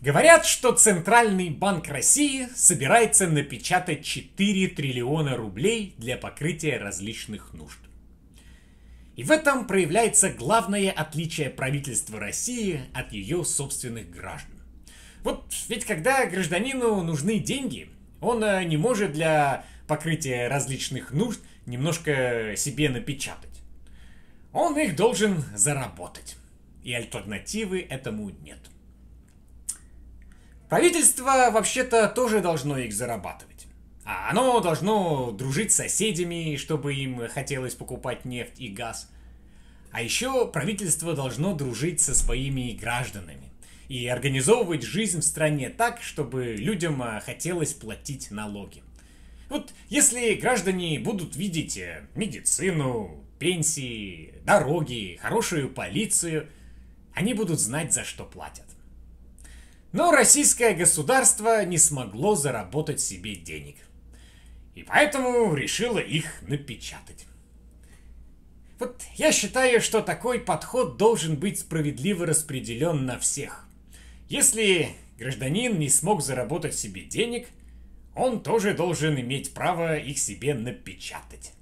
Говорят, что Центральный банк России собирается напечатать 4 триллиона рублей для покрытия различных нужд. И в этом проявляется главное отличие правительства России от ее собственных граждан. Вот ведь когда гражданину нужны деньги, он э, не может для покрытия различных нужд немножко себе напечатать. Он их должен заработать. И альтернативы этому нет. Правительство вообще-то тоже должно их зарабатывать. А оно должно дружить с соседями, чтобы им хотелось покупать нефть и газ. А еще правительство должно дружить со своими гражданами и организовывать жизнь в стране так, чтобы людям а, хотелось платить налоги. Вот если граждане будут видеть э, медицину, пенсии, дороги, хорошую полицию, они будут знать, за что платят. Но российское государство не смогло заработать себе денег. И поэтому решило их напечатать. Вот я считаю, что такой подход должен быть справедливо распределен на всех. Если гражданин не смог заработать себе денег, он тоже должен иметь право их себе напечатать.